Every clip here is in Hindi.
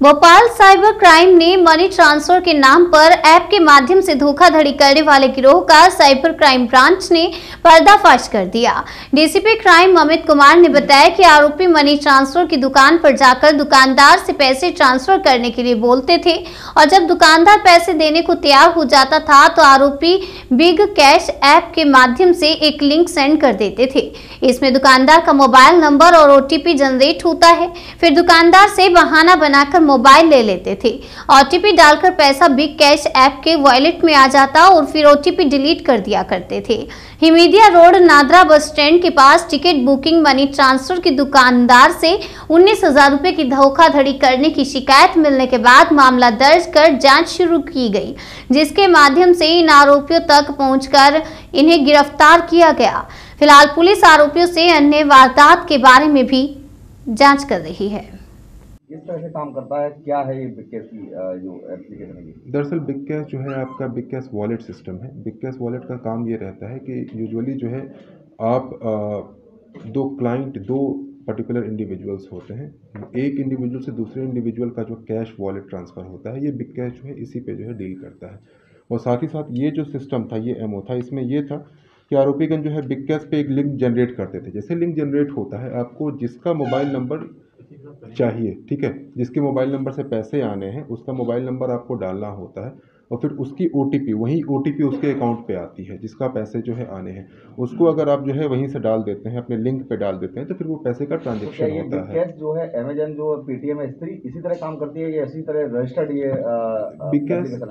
भोपाल साइबर क्राइम ने मनी ट्रांसफ़र के नाम पर ऐप के माध्यम से धोखाधड़ी करने वाले गिरोह का साइबर क्राइम ब्रांच ने पर्दाफाश कर दिया। डीसीपी क्राइम अमित कुमार ने बताया कि आरोपी मनी ट्रांसफ़र की दुकान पर जाकर दुकानदार से पैसे ट्रांसफ़र करने के लिए बोलते थे और जब दुकानदार पैसे देने को तैयार हो जाता था तो आरोपी बिग कैश ऐप के माध्यम से एक लिंक सेंड कर देते थे। इसमें दुकानदार का मोबाइल नंबर और ओटीपी जनरेट होता है। फिर दुकानदार से बहाना बनाकर मोबाइल ले लेते थे। ओटीपी डालकर पैसा बिग कैश ऐप के वॉलेट में आ जाता और फिर ओटीपी डिलीट कर दिया करते थे। हिमीदिया रोड, नादरा बस स्टैंड के पास टिकट बुकिंग मनी ट्रांसफ़र की दुकानदार से उन्नीस हज़ार रूपए की धोखाधड़ी करने की शिकायत मिलने के बाद मामला दर्ज कर जाँच शुरू की गई, जिसके माध्यम से इन आरोपियों तक पहुंचकर इन्हें गिरफ़्तार किया गया। फ़िलहाल पुलिस आरोपियों से अन्य वारदात के बारे में भी जाँच कर रही है। किस तरह से काम करता है, क्या है ये बिग कैश की जो एप्लीकेशन है दरअसल बिग कैश जो है आपका बिग कैश वॉलेट सिस्टम है। बिग कैश वॉलेट का काम ये रहता है कि यूजुअली जो है आप दो क्लाइंट दो पर्टिकुलर इंडिविजुअल्स होते हैं। एक इंडिविजुअल से दूसरे इंडिविजुअल का जो कैश वॉलेट ट्रांसफ़र होता है, ये बिग कैश जो है इसी पे जो है डील करता है। और साथ ही साथ ये जो सिस्टम था, ये एमओ था, इसमें ये था कि आरोपीगण जो है बिग कैश पे एक लिंक जनरेट करते थे। जैसे लिंक जनरेट होता है, आपको जिसका मोबाइल नंबर चाहिए ठीक है? जिसके मोबाइल नंबर से पैसे आने हैं उसका मोबाइल नंबर आपको डालना होता है और फिर उसकी ओटीपी वही ओ उसके अकाउंट पे आती है जिसका पैसे जो है आने हैं। उसको अगर आप जो है वहीं से डाल देते हैं अपने लिंक पे डाल देते हैं तो फिर वो पैसे का तो ट्रांजेक्शन ये होता है। जो है अमेजन जो पेटीएम है इस तरह इसी तरह काम करती है या इसी तरह रजिस्टर्ड ये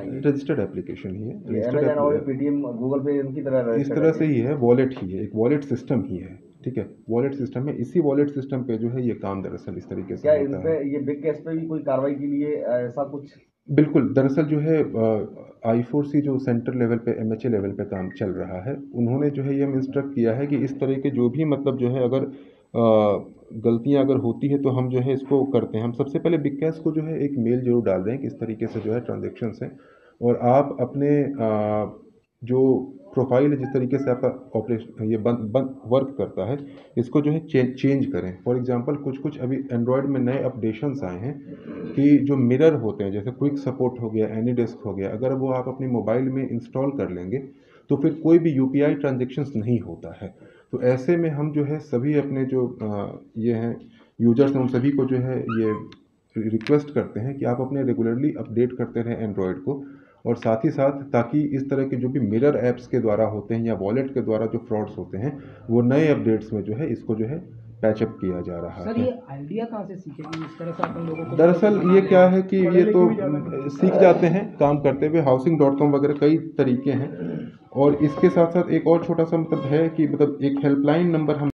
ये? रजिस्टर्ड एप्लीकेशन ही? है पेटीएम गूगल पे इनकी तरह इस तरह से ही। है वॉलेट ही है एक वॉलेट सिस्टम ही है। ठीक है वॉलेट सिस्टम है इसी वॉलेट सिस्टम पे जो है ये काम दरअसल इस तरीके क्या से इन है। पे ये बिग कैश पे भी कोई कार्रवाई के लिए ऐसा कुछ? बिल्कुल दरअसल जो है आई फोर सी जो सेंटर लेवल पे एम एच ए लेवल पे काम चल रहा है उन्होंने जो है ये हमें इंस्ट्रक्ट किया है कि इस तरह के जो भी मतलब जो है अगर गलतियाँ अगर होती है तो हम जो है इसको करते हैं। हम सबसे पहले बिग कैश को जो है एक मेल ज़रूर डाल दें कि इस तरीके से जो है ट्रांजेक्शन्स हैं और आप अपने अ, जो प्रोफ़ाइल है जिस तरीके से आपका ऑपरेशन ये बंद बंद वर्क करता है इसको जो है चे, चेंज करें। फॉर एग्जांपल कुछ कुछ अभी एंड्रॉयड में नए अपडेशंस आए हैं कि जो मिरर होते हैं जैसे क्विक सपोर्ट हो गया एनी डेस्क हो गया अगर वो आप अपने मोबाइल में इंस्टॉल कर लेंगे तो फिर कोई भी यू पी नहीं होता है। तो ऐसे में हम जो है सभी अपने जो अ, ये हैं यूज़र्स हैं उन सभी को जो है ये रिक्वेस्ट करते हैं कि आप अपने रेगुलरली अपडेट करते रहें एंड्रॉयड को। और साथ ही साथ ताकि इस तरह के जो भी मिरर ऐप्स के द्वारा होते हैं या वॉलेट के द्वारा जो फ्रॉड्स होते हैं वो नए अपडेट्स में जो है इसको जो है पैचअप किया जा रहा सर है। ये आइडिया कहाँ से सीखे कि इस तरह से अपन लोगों को दरअसल ये क्या है? कि ये तो सीख जाते हैं काम करते हुए हाउसिंग डॉट कॉम वगैरह कई तरीके हैं। और इसके साथ साथ एक और छोटा सा मतलब है कि मतलब एक हेल्पलाइन नंबर हम